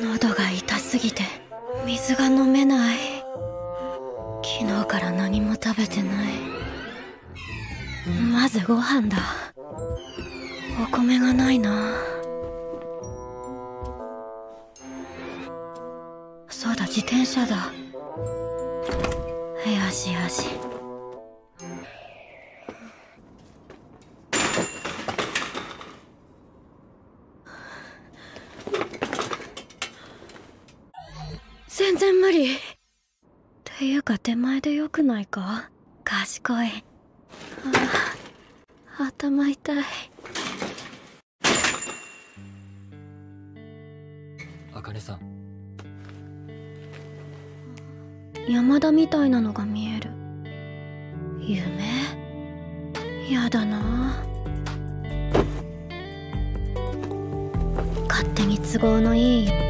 喉が痛すぎて水が飲めない。昨日から何も食べてない。まずご飯だ。お米がないな。そうだ自転車だ。よしよし全然無理。っていうか手前でよくないか？賢い。ああ頭痛い。あかねさん。山田みたいなのが見える。夢？やだな。勝手に都合のいい